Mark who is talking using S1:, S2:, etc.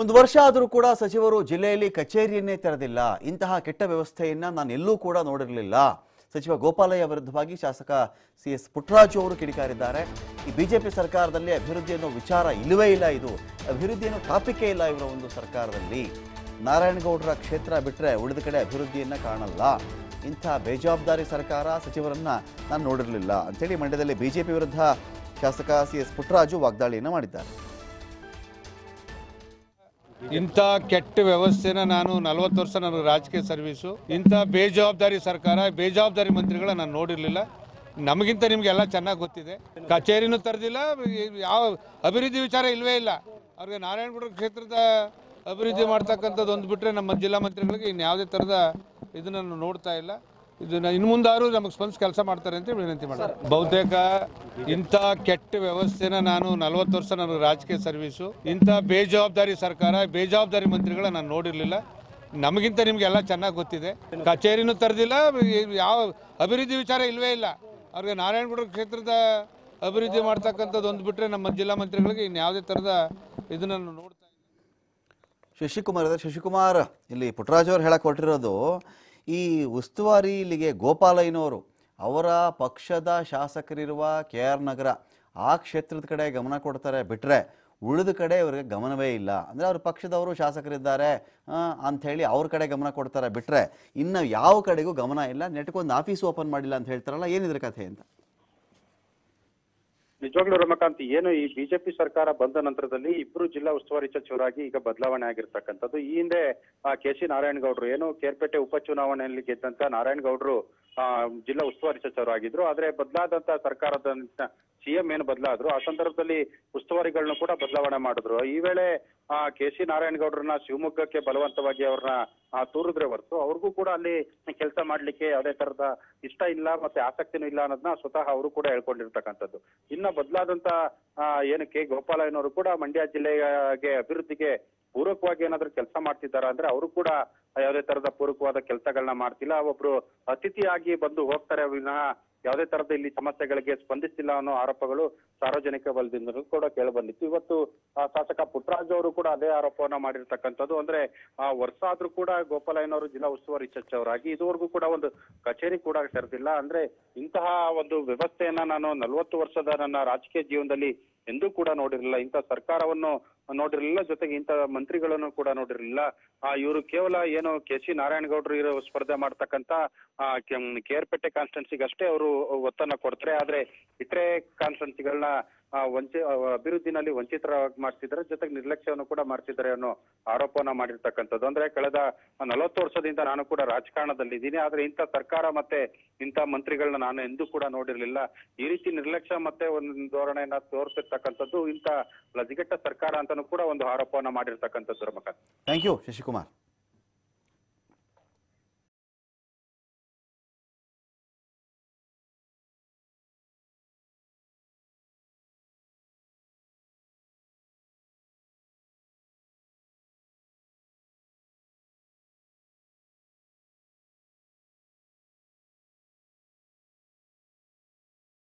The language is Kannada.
S1: ಒಂದು ವರ್ಷ ಆದರೂ ಕೂಡ ಸಚಿವರು ಜಿಲ್ಲೆಯಲ್ಲಿ ಕಚೇರಿಯನ್ನೇ ತೆರೆದಿಲ್ಲ. ಇಂತಹ ಕೆಟ್ಟ ವ್ಯವಸ್ಥೆಯನ್ನ ನಾನು ಎಲ್ಲೂ ಕೂಡ ನೋಡಿರಲಿಲ್ಲ. ಸಚಿವ ಗೋಪಾಲಯ್ಯ ವಿರುದ್ಧವಾಗಿ ಶಾಸಕ ಸಿ ಎಸ್ ಪುಟ್ಟರಾಜು ಅವರು ಕಿಡಿಕಾರಿದ್ದಾರೆ. ಈ ಬಿಜೆಪಿ ಸರ್ಕಾರದಲ್ಲಿ ಅಭಿವೃದ್ಧಿ ಅನ್ನೋ ವಿಚಾರ ಇಲ್ಲವೇ ಇಲ್ಲ ಇದು. ಅಭಿವೃದ್ಧಿ ಅನ್ನೋ ಟಾಪಿಕೇ ಇಲ್ಲ ಇವರ ಒಂದು ಸರ್ಕಾರದಲ್ಲಿ. ನಾರಾಯಣಗೌಡರ ಕ್ಷೇತ್ರ ಬಿಟ್ಟರೆ ಉಳಿದ ಕಡೆ ಅಭಿವೃದ್ಧಿಯನ್ನು ಕಾಣಲ್ಲ. ಇಂಥ ಬೇಜವಾಬ್ದಾರಿ ಸರ್ಕಾರ ಸಚಿವರನ್ನ ನಾನು ನೋಡಿರಲಿಲ್ಲ. ಅಂಥೇಳಿ ಮಂಡ್ಯದಲ್ಲಿ ಬಿಜೆಪಿ ವಿರುದ್ಧ ಶಾಸಕ ಸಿ ಎಸ್ ಪುಟ್ಟರಾಜು ವಾಗ್ದಾಳಿಯನ್ನು ಮಾಡಿದ್ದಾರೆ.
S2: ಇಂಥ ಕೆಟ್ಟ ವ್ಯವಸ್ಥೆನ ನಾನು ನಲವತ್ತು ವರ್ಷ ನನಗೆ ರಾಜಕೀಯ ಸರ್ವಿಸು, ಇಂಥ ಬೇಜವಾಬ್ದಾರಿ ಸರ್ಕಾರ, ಬೇಜವಾಬ್ದಾರಿ ಮಂತ್ರಿಗಳ ನಾನು ನೋಡಿರಲಿಲ್ಲ. ನಮಗಿಂತ ನಿಮಗೆಲ್ಲ ಚೆನ್ನಾಗಿ ಗೊತ್ತಿದೆ. ಕಚೇರಿನೂ ತರದಿಲ್ಲ, ಯಾವ ಅಭಿವೃದ್ಧಿ ವಿಚಾರ ಇಲ್ಲವೇ ಇಲ್ಲ. ಅವ್ರಿಗೆ ನಾರಾಯಣಗೂಡ ಕ್ಷೇತ್ರದ ಅಭಿವೃದ್ಧಿ ಮಾಡ್ತಕ್ಕಂಥದ್ದು ಒಂದು ಬಿಟ್ಟರೆ ನಮ್ಮ ಜಿಲ್ಲಾ ಮಂತ್ರಿಗಳಿಗೆ ಇನ್ಯಾವುದೇ ಥರದ ಇದನ್ನು ನಾನು ನೋಡ್ತಾ ಇಲ್ಲ. ಇದನ್ನ ಇನ್ನು ಮುಂದಾರು ನಮಗೆ ಸ್ಪಂದಿಸಿ ಕೆಲಸ ಮಾಡ್ತಾರೆ ಅಂತ ವಿನಂತಿ ಮಾಡ್ತಾರೆ ಬಹುತೇಕ ಇಂಥ ಕೆಟ್ಟ ವ್ಯವಸ್ಥೆನ ನಾನು ನಲವತ್ತು ವರ್ಷ ನನಗೆ ರಾಜಕೀಯ ಸರ್ವಿಸು. ಇಂಥ ಬೇಜವಾಬ್ದಾರಿ ಸರ್ಕಾರ, ಬೇಜವಾಬ್ದಾರಿ ಮಂತ್ರಿಗಳ ನಾನು ನೋಡಿರಲಿಲ್ಲ. ನಮಗಿಂತ ನಿಮಗೆಲ್ಲ ಚೆನ್ನಾಗಿ ಗೊತ್ತಿದೆ. ಕಚೇರಿನೂ ತರದಿಲ್ಲ ಯಾವ ಅಭಿವೃದ್ಧಿ ವಿಚಾರ ಇಲ್ಲವೇ ಇಲ್ಲ. ಅವ್ರಿಗೆ ನಾರಾಯಣಗೌಡ ಕ್ಷೇತ್ರದ ಅಭಿವೃದ್ಧಿ ಮಾಡ್ತಕ್ಕಂಥದ್ದು ಒಂದು ಬಿಟ್ಟರೆ ನಮ್ಮ ಜಿಲ್ಲಾ ಮಂತ್ರಿಗಳಿಗೆ ಇನ್ಯಾವುದೇ ಥರದ ಇದನ್ನು ನಾನು ನೋಡ್ತಾ.
S1: ಶಶಿಕುಮಾರ್ ಶಶಿಕುಮಾರ್, ಇಲ್ಲಿ ಪುಟ್ಟರಾಜ್ ಅವ್ರು ಹೇಳಕ್ಕೆ ಹೊರಟಿರೋದು ಈ ಉಸ್ತುವಾರಿ ಇಲ್ಲಿಗೆ ಗೋಪಾಲಯ್ಯನವರು, ಅವರ ಪಕ್ಷದ ಶಾಸಕರಿರುವ ಕೆ ಆರ್ ನಗರ, ಆ ಕ್ಷೇತ್ರದ ಕಡೆ ಗಮನ ಕೊಡ್ತಾರೆ ಬಿಟ್ಟರೆ ಉಳಿದ ಕಡೆ ಇವರಿಗೆ ಗಮನವೇ ಇಲ್ಲ. ಅಂದರೆ ಅವ್ರ ಪಕ್ಷದವರು ಶಾಸಕರಿದ್ದಾರೆ ಅಂಥೇಳಿ ಅವ್ರ ಕಡೆ ಗಮನ ಕೊಡ್ತಾರೆ ಬಿಟ್ಟರೆ ಇನ್ನು ಯಾವ ಕಡೆಗೂ ಗಮನ ಇಲ್ಲ. ನೆಟ್ಕೊಂದು ಆಫೀಸ್ ಓಪನ್ ಮಾಡಿಲ್ಲ ಅಂತ ಹೇಳ್ತಾರಲ್ಲ, ಏನಿದ್ರ ಕಥೆ ಅಂತ.
S3: ನಿಜವಾಗ್ಲೂ ರಮಕಾಂತ್ ಏನು ಈ ಬಿಜೆಪಿ ಸರ್ಕಾರ ಬಂದ ನಂತರದಲ್ಲಿ ಇಬ್ರು ಜಿಲ್ಲಾ ಉಸ್ತುವಾರಿ ಸಚಿವರಾಗಿ ಈಗ ಬದಲಾವಣೆ ಆಗಿರ್ತಕ್ಕಂಥದ್ದು. ಈ ಹಿಂದೆ ಕೆ ಸಿ ನಾರಾಯಣಗೌಡರು ಏನು ಕೇರ್ಪೇಟೆ ಉಪಚುನಾವಣೆಯಲ್ಲಿ ಗೆದ್ದಂತ ನಾರಾಯಣಗೌಡರು ಆ, ಜಿಲ್ಲಾ ಉಸ್ತುವಾರಿ ಸಚಿವರಾಗಿದ್ರು. ಆದ್ರೆ ಬದಲಾದಂತ ಸರ್ಕಾರದ ಸಿಎಂ ಏನು ಬದಲಾದ್ರು, ಆ ಸಂದರ್ಭದಲ್ಲಿ ಉಸ್ತುವಾರಿಗಳನ್ನ ಕೂಡ ಬದಲಾವಣೆ ಮಾಡಿದ್ರು. ಈ ವೇಳೆ ಕೆ ಸಿ ನಾರಾಯಣಗೌಡರನ್ನ ಶಿವಮೊಗ್ಗಕ್ಕೆ ಬಲವಂತವಾಗಿ ಅವ್ರನ್ನ ತೂರಿದ್ರೆ ಹೊರತು ಅವ್ರಿಗೂ ಕೂಡ ಅಲ್ಲಿ ಕೆಲಸ ಮಾಡ್ಲಿಕ್ಕೆ ಯಾವುದೇ ತರದ ಇಷ್ಟ ಇಲ್ಲ ಮತ್ತೆ ಆಸಕ್ತಿನೂ ಇಲ್ಲ ಅನ್ನೋದನ್ನ ಸ್ವತಃ ಅವರು ಕೂಡ ಹೇಳ್ಕೊಂಡಿರ್ತಕ್ಕಂಥದ್ದು. ಇನ್ನ ಬದಲಾದಂತ ಏನು ಕೆ ಗೋಪಾಲಯ್ಯನವರು ಕೂಡ ಮಂಡ್ಯ ಜಿಲ್ಲೆಗೆ ಅಭಿವೃದ್ಧಿಗೆ ಪೂರಕವಾಗಿ ಏನಾದ್ರು ಕೆಲಸ ಮಾಡ್ತಿದ್ದಾರಾ ಅಂದ್ರೆ ಅವರು ಕೂಡ ಯಾವುದೇ ತರದ ಪೂರಕವಾದ ಕೆಲಸಗಳನ್ನ ಮಾಡ್ತಿಲ್ಲ. ಒಬ್ರು ಅತಿಥಿಯಾಗಿ ಬಂದು ಹೋಗ್ತಾರೆ ವಿನಃ ಯಾವುದೇ ತರದ ಇಲ್ಲಿ ಸಮಸ್ಯೆಗಳಿಗೆ ಸ್ಪಂದಿಸಿಲ್ಲ ಅನ್ನೋ ಆರೋಪಗಳು ಸಾರ್ವಜನಿಕ ವಲಯದಿಂದಲೂ ಕೂಡ ಕೇಳಿ ಬಂದಿತ್ತು. ಇವತ್ತು ಶಾಸಕ ಪುಟ್ಟರಾಜು ಅವರು ಕೂಡ ಅದೇ ಆರೋಪವನ್ನ ಮಾಡಿರ್ತಕ್ಕಂಥದ್ದು. ಅಂದ್ರೆ, ಆ ವರ್ಷ ಆದ್ರೂ ಕೂಡ ಗೋಪಾಲಯ್ಯನವರು ಜಿಲ್ಲಾ ಉಸ್ತುವಾರಿ ಸಚಿವರಾಗಿ ಇದುವರೆಗೂ ಕೂಡ ಒಂದು ಕಚೇರಿ ಕೂಡ ತೆರೆದಿಲ್ಲ. ಅಂದ್ರೆ, ಇಂತಹ ಒಂದು ವ್ಯವಸ್ಥೆಯನ್ನ ನಾನು ನಲವತ್ತು ವರ್ಷದ ನನ್ನ ರಾಜಕೀಯ ಜೀವನದಲ್ಲಿ ಎಂದೂ ಕೂಡ ನೋಡಿರಲಿಲ್ಲ. ಇಂಥ ಸರ್ಕಾರವನ್ನು ನೋಡಿರಲಿಲ್ಲ. ಜೊತೆಗೆ ಇಂಥ ಮಂತ್ರಿಗಳನ್ನು ಕೂಡ ನೋಡಿರಲಿಲ್ಲ. ಆ, ಇವರು ಕೇವಲ ಏನು ಕೆ ಸಿ ನಾರಾಯಣಗೌಡರು ಇರೋ ಸ್ಪರ್ಧೆ ಮಾಡ್ತಕ್ಕಂತ ಕೇರ್ಪೇಟೆ ಕಾನ್ಸ್ಟೆನ್ಸಿಗೆ ಅಷ್ಟೇ ಅವರು ಒತ್ತನ್ನ ಕೊಡ್ತಾರೆ. ಆದ್ರೆ ಇತರೆ ಕಾನ್ಸ್ಟಿಟ್ಯೂನ್ಸಿಗಳನ್ನ ವಂಚಿ ಅಭಿವೃದ್ಧಿನಲ್ಲಿ ವಂಚಿತರಾಗಿ ಮಾಡ್ತಿದ್ದಾರೆ, ಜೊತೆಗೆ ನಿರ್ಲಕ್ಷ್ಯವನ್ನು ಕೂಡ ಮಾಡ್ತಿದ್ದಾರೆ ಅನ್ನೋ ಆರೋಪವನ್ನ ಮಾಡಿರ್ತಕ್ಕಂಥದ್ದು. ಅಂದ್ರೆ ಕಳೆದ ನಲವತ್ತು ವರ್ಷದಿಂದ ನಾನು ಕೂಡ ರಾಜಕಾರಣದಲ್ಲಿ ಇದ್ದೀನಿ ಆದ್ರೆ ಇಂಥ ಸರ್ಕಾರ ಮತ್ತೆ ಇಂಥ ಮಂತ್ರಿಗಳನ್ನ ನಾನು ಎಂದೂ ಕೂಡ ನೋಡಿರ್ಲಿಲ್ಲ. ಈ ರೀತಿ ನಿರ್ಲಕ್ಷ್ಯ ಮತ್ತೆ ಒಂದು ಧೋರಣೆಯನ್ನ ತೋರಿಸಿರ್ತಕ್ಕಂಥದ್ದು ಇಂಥ ಲಜ್ಗೆಟ್ಟ ಸರ್ಕಾರ ಅಂತಾನೂ ಕೂಡ ಒಂದು ಆರೋಪವನ್ನ ಮಾಡಿರ್ತಕ್ಕಂಥದ್ದು
S1: ಥ್ಯಾಂಕ್ ಯು ಶಶಿಕುಮಾರ್.